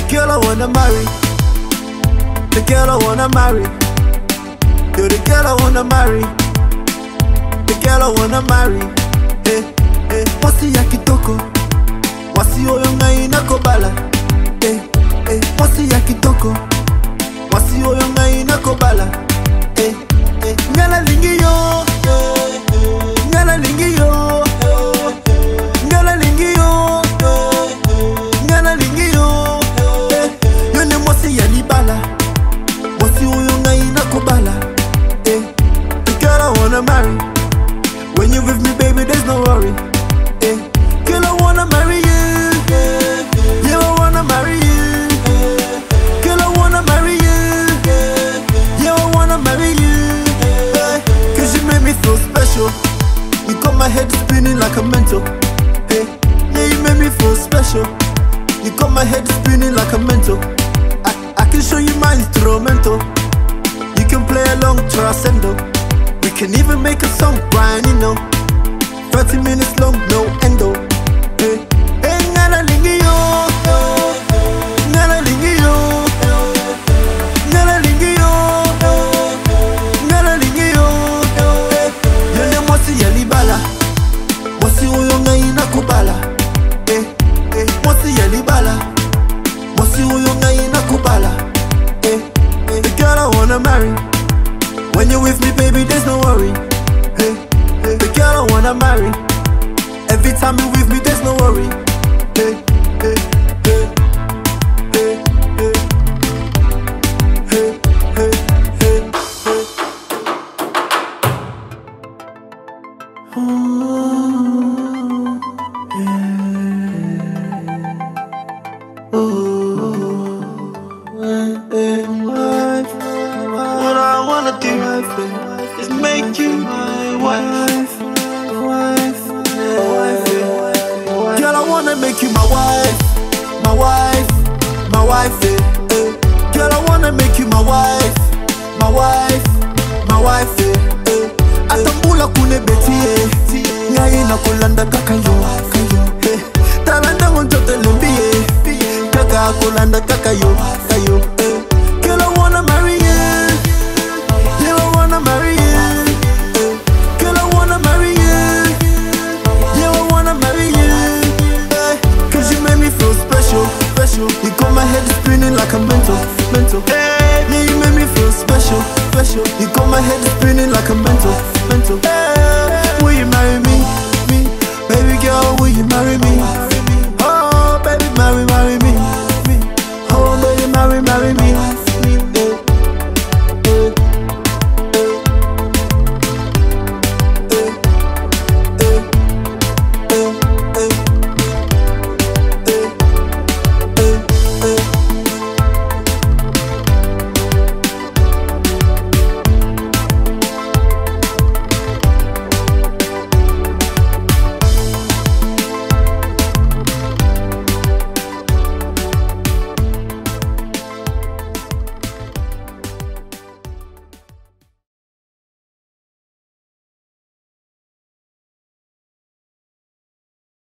girl I wanna marry. The girl I wanna marry. You're the girl I wanna marry. The girl I wanna marry. Eh, eh. Mwasi ya like. Eh, hey, yeah, you make me feel special. You got my head spinning like a mental. I, I can show you my instrumental. You can play along transcendo. We can even make a song, Brian, you know. 30 minutes long, no endo. na inakubala eh, eh. mwasi yalibala mwasi huyo na inakubala eh, eh. the girl I wanna marry when you with me baby there's no worry eh, eh. the girl I wanna marry every time you with me there's no worry eh, wife. eh, eh. Girl, I wanna make you my wife, my wife, my wife. eh, eh. Atambula kune beti eh. ngai nakolanda kaka yo eh. talanda ngo nzoto elembi eh. kaka kolanda kaka yo kayo eh. Spinning like a mental, mental.